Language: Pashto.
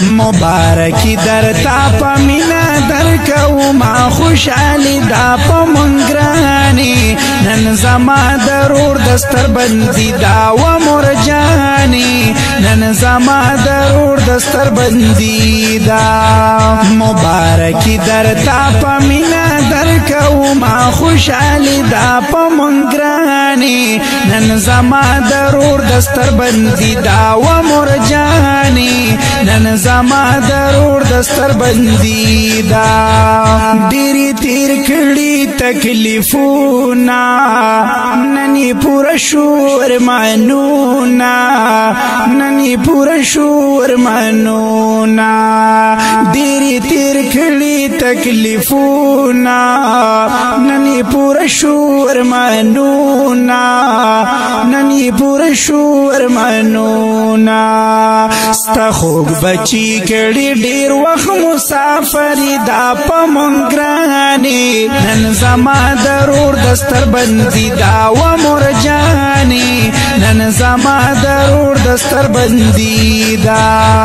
مبارکی در تا پمینا در کو ما خوشحالی دا پمنگرانی نن زما درور دستر بندی دا و مرجانی نن زما درور دستر بندی دا مبارکی در تا پمینا در کو ما خوشحالی دا پمنگرانی نن زما درور دستر بندی دا و نن زما درور دستر بندی دا ډيري تیر کړي تکلیفونا نني پورا شور مانونا نني پورا شور مانونا ډيري تیر کړي تکلیفونا نني پورا شور مانونا نني پورا شور مانونا ستا خوږ بچی کړي ډیر وخت مسافر دا پمون ګرانی نن زما ضرور دستر بندي دا و مور جانی نن زما ضرور دستر بندي دا